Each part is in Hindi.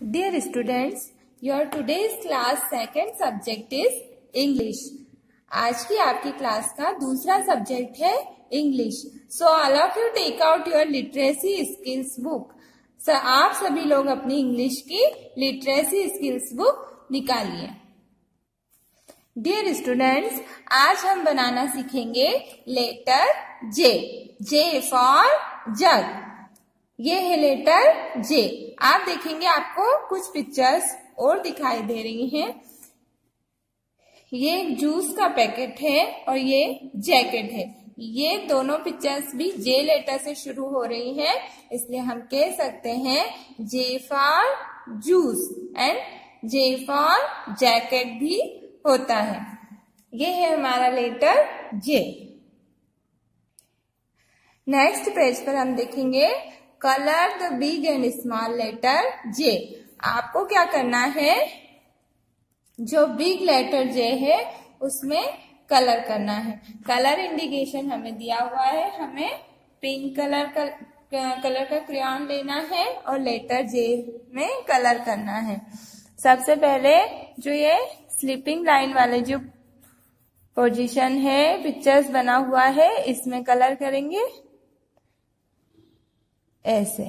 Dear students, your today's class second subject is English. आज की आपकी क्लास का दूसरा सब्जेक्ट है English so all of you take out your literacy skills book आप सभी लोग अपनी इंग्लिश की लिटरेसी स्किल्स बुक निकालिए। डियर स्टूडेंट्स आज हम बनाना सीखेंगे letter J J for jug ये है लेटर जे आप देखेंगे आपको कुछ पिक्चर्स और दिखाई दे रही हैं। ये जूस का पैकेट है और ये जैकेट है। ये दोनों पिक्चर्स भी जे लेटर से शुरू हो रही हैं, इसलिए हम कह सकते हैं J for juice and J for jacket भी होता है। ये है हमारा लेटर जे नेक्स्ट पेज पर हम देखेंगे colour the big and small letter J. आपको क्या करना है? जो बिग लेटर जे है, उसमें कलर करना है। कलर इंडिकेशन हमें दिया हुआ है। हमें पिंक कलर का कलर का क्रियान लेना है और लेटर जे में कलर करना है। सबसे पहले जो ये स्लीपिंग लाइन वाले जो पोजीशन है, पिक्चर्स बना हुआ है, इसमें कलर करेंगे। ऐसे।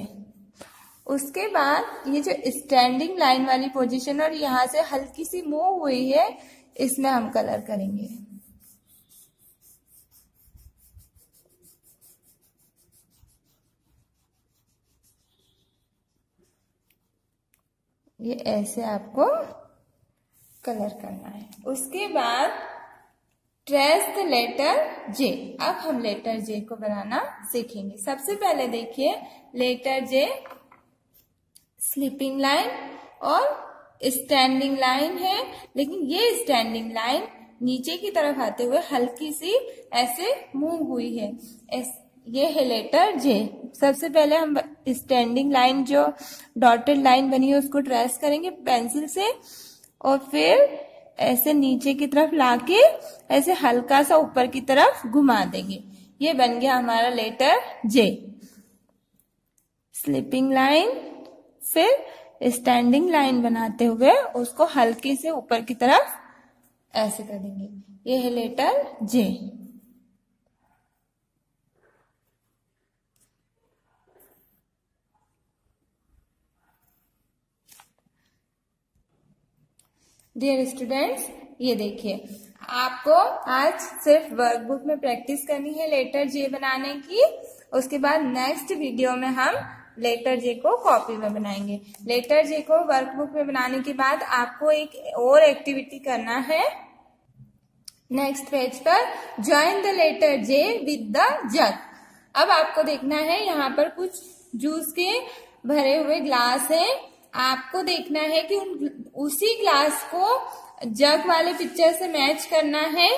उसके बाद ये जो स्टैंडिंग लाइन वाली पोजीशन और यहाँ से हल्की सी मूव हुई है, इसमें हम कलर करेंगे। ये ऐसे आपको कलर करना है। उसके बाद ट्रेस द लेटर जे अब हम लेटर जे को बनाना सीखेंगे। सबसे पहले देखिए लेटर जे स्लीपिंग लाइन और स्टैंडिंग लाइन है। लेकिन ये स्टैंडिंग लाइन नीचे की तरफ़ आते हुए हल्की सी ऐसे मूव हुई है। ये है लेटर जे सबसे पहले हम स्टैंडिंग लाइन जो डॉटेड लाइन बनी है उसको ट्रेस करेंगे पेंसिल से और फिर ऐसे नीचे की तरफ़ लाके ऐसे हल्का सा ऊपर की तरफ़ घुमा देंगे। ये बन गया हमारा लेटर जे स्लीपिंग लाइन फिर स्टैंडिंग लाइन बनाते हुए उसको हल्की से ऊपर की तरफ़ ऐसे कर देंगे। ये है लेटर जे डियर स्टूडेंट्स ये देखिए, आपको आज सिर्फ़ वर्कबुक में प्रैक्टिस करनी है लेटर जे बनाने की। उसके बाद नेक्स्ट वीडियो में हम लेटर जे को कॉपी में बनाएँगे। लेटर जे को वर्कबुक में बनाने के बाद आपको एक और एक्टिविटी करना है। नेक्स्ट पेज पर join the letter J with the jug अब आपको देखना है, यहाँ पर कुछ जूस के भरे हुए ग्लास है। आपको देखना है कि उन उसी ग्लास को जग वाले पिक्चर से मैच करना है,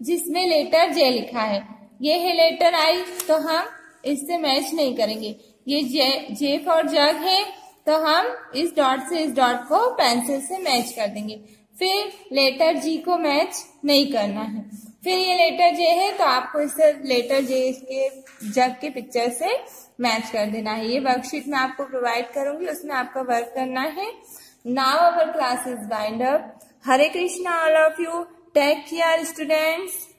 जिसमें लेटर जे लिखा है। ये है लेटर आई तो हम इससे मैच नहीं करेंगे। ये जे जे फॉर जग है तो हम इस डॉट से इस डॉट को पेंसिल से मैच कर देंगे। फिर लेटर जी को मैच नहीं करना है। फिर ये लेटर जे है तो आपको इसे लेटर जे के जग के पिक्चर से मैच कर देना है। ये वर्कशीट में आपको प्रोवाइड करूँगी, उसमें आपका वर्क करना है। Now our class is wind up. Hare Krishna all of you. Take care students.